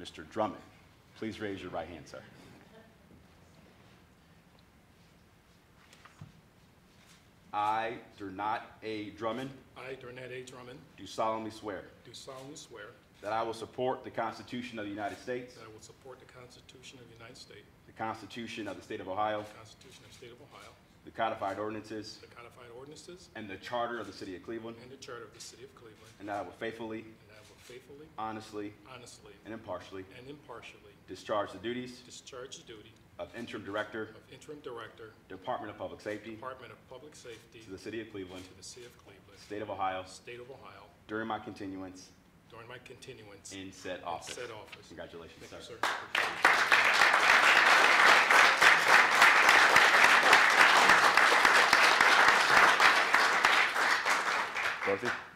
Mr. Drummond. Please raise your right hand, sir. I, Dornat A. Drummond, I, Dornat A. Drummond, do solemnly swear do solemnly swear that I will support the Constitution of the United States, that I will support the Constitution of the United States, the Constitution of the State of Ohio, the Constitution of the State of Ohio, the codified ordinances, the codified ordinances, and the Charter of the City of Cleveland, and the Charter of the City of Cleveland, and that I will faithfully, and faithfully, honestly, honestly, and impartially and impartially discharge the duties discharge the duty of interim director, of interim director, Department of Public Safety Department of Public Safety to the City of Cleveland, to the City of Cleveland, State of Ohio, State of Ohio, during my continuance during my continuance in said in office. said office. Congratulations, Thank sir. you, sir. Dorothy?